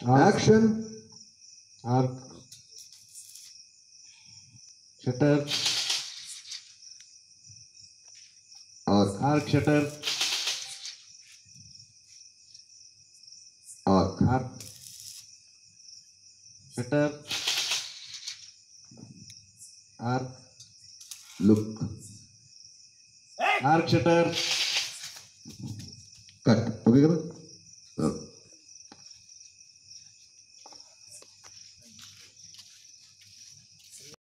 action arc shutter ఆర్ arc shutter are arc shutter arc look arc shutter cut okay కదా